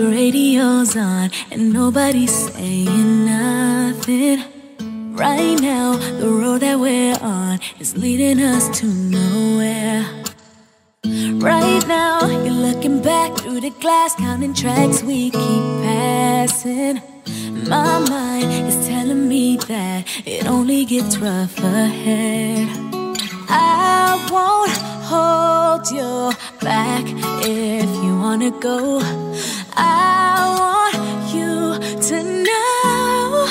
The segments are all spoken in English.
The radio's on and nobody's saying nothing. Right now, the road that we're on is leading us to nowhere. Right now, you're looking back through the glass, counting tracks we keep passing. My mind is telling me that it only gets rough ahead. I won't hold you back if you wanna go. I want you to know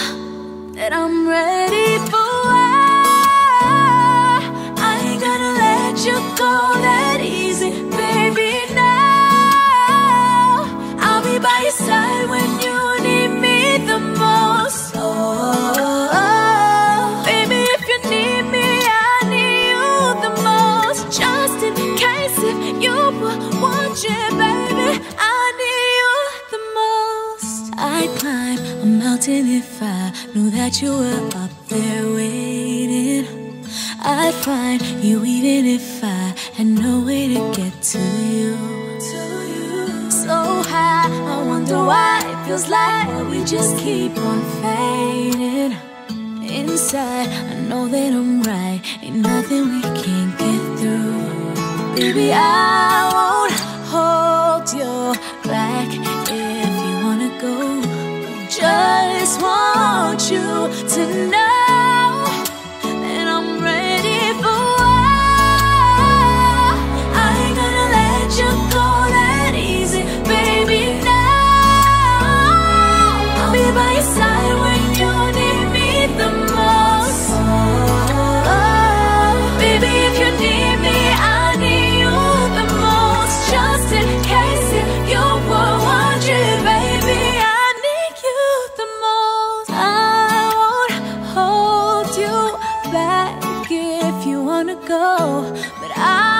that I'm ready for war. I ain't gonna let you go that easy, baby. Now I'll be by your side when you need me the most. Oh, baby, if you need me, I need you the most. Just in case if you were watching, mountain if I knew that you were up there waiting. I'd find you even if I had no way to get to you. So high, I wonder why it feels like we just keep on fading. Inside, I know that I'm right. Ain't nothing we can't get through. Baby, I you go, but I